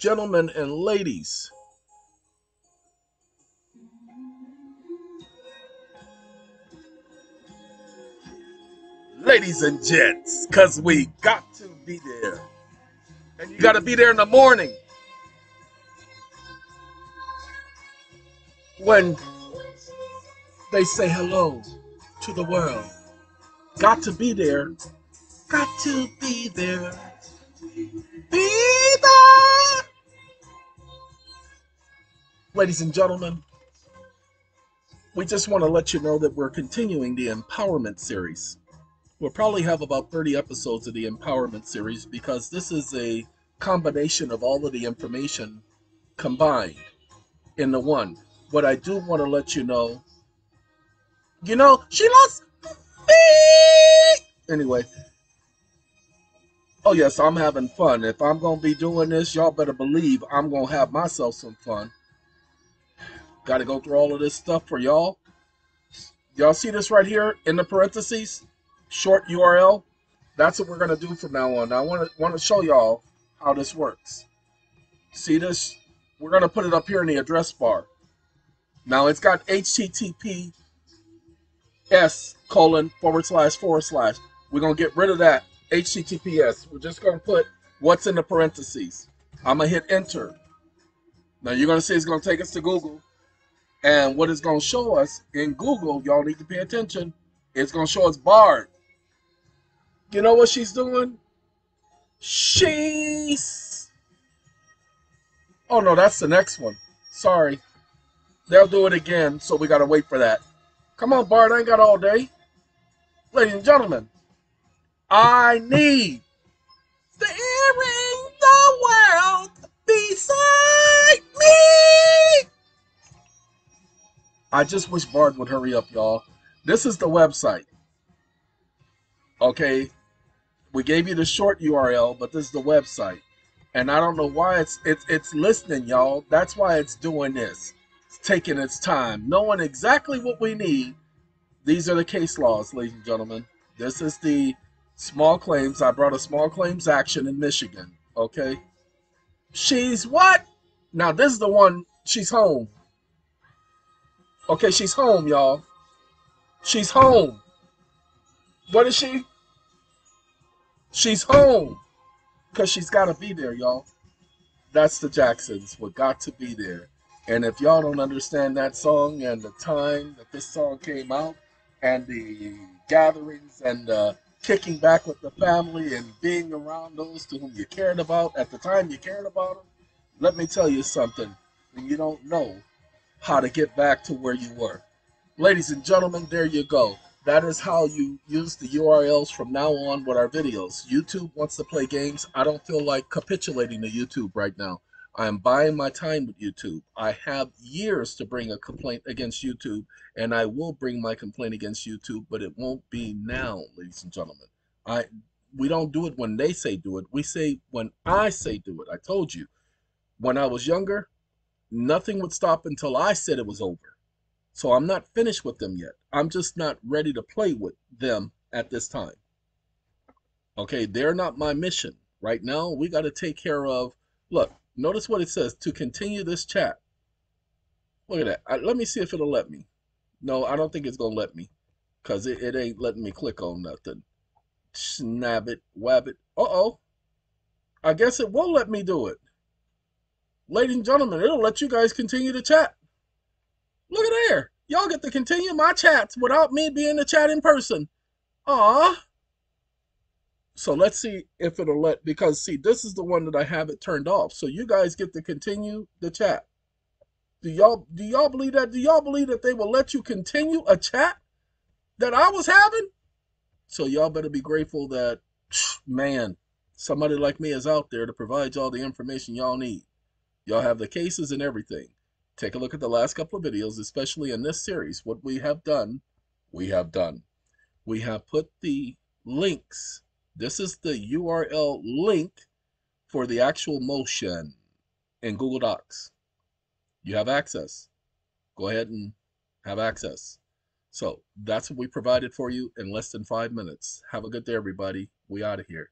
gentlemen, and ladies. Ladies and gents, because we got to be there. And you got to be there in the morning. When they say hello to the world. Got to be there. Got to be there. Be there. Ladies and gentlemen, we just want to let you know that we're continuing the empowerment series. We'll probably have about 30 episodes of the empowerment series because this is a combination of all of the information combined in the one. What I do want to let you know, you know, she lost. me! Anyway, oh yes, I'm having fun. If I'm gonna be doing this, y'all better believe I'm gonna have myself some fun. Got to go through all of this stuff for y'all. Y'all see this right here in the parentheses? Short URL. That's what we're gonna do from now on. Now, I want to want to show y'all how this works. See this? We're gonna put it up here in the address bar. Now it's got HTTP s colon forward slash forward slash. We're gonna get rid of that HTTPS. We're just gonna put what's in the parentheses. I'm gonna hit enter. Now you're gonna see it's gonna take us to Google. And what it's gonna show us in Google, y'all need to pay attention. It's gonna show us Bard. You know what she's doing? She's Oh no, that's the next one. Sorry. They'll do it again, so we gotta wait for that. Come on, Bard, I ain't got all day. Ladies and gentlemen, I need the I just wish Bard would hurry up, y'all. This is the website. Okay, we gave you the short URL, but this is the website. And I don't know why it's it's it's listening, y'all. That's why it's doing this. It's taking its time, knowing exactly what we need. These are the case laws, ladies and gentlemen. This is the small claims. I brought a small claims action in Michigan. Okay. She's what? Now this is the one. She's home. Okay, she's home, y'all. She's home. What is she? She's home. Because she's got to be there, y'all. That's the Jacksons. We got to be there. And if y'all don't understand that song and the time that this song came out and the gatherings and uh, kicking back with the family and being around those to whom you cared about at the time you cared about them, let me tell you something. You don't know how to get back to where you were. Ladies and gentlemen, there you go. That is how you use the URLs from now on with our videos. YouTube wants to play games. I don't feel like capitulating to YouTube right now. I am buying my time with YouTube. I have years to bring a complaint against YouTube, and I will bring my complaint against YouTube, but it won't be now, ladies and gentlemen. I we don't do it when they say do it. We say when I say do it. I told you. When I was younger, nothing would stop until I said it was over. So I'm not finished with them yet. I'm just not ready to play with them at this time. Okay, they're not my mission. Right now, we got to take care of. Look, notice what it says to continue this chat. Look at that. I, let me see if it'll let me. No, I don't think it's going to let me because it, it ain't letting me click on nothing. Snap it, wab it. Uh oh. I guess it won't let me do it. Ladies and gentlemen, it'll let you guys continue to chat. Look at there. Y'all get to continue my chats without me being the chat in person. Ah. So let's see if it'll let, because see, this is the one that I have it turned off. So you guys get to continue the chat. Do y'all do y'all believe that? Do y'all believe that they will let you continue a chat that I was having? So y'all better be grateful that, man, somebody like me is out there to provide y'all the information y'all need. Y'all have the cases and everything. Take a look at the last couple of videos, especially in this series. What we have done, we have done. We have put the links. This is the URL link for the actual motion in Google Docs. You have access. Go ahead and have access. So that's what we provided for you in less than five minutes. Have a good day, everybody. We out of here.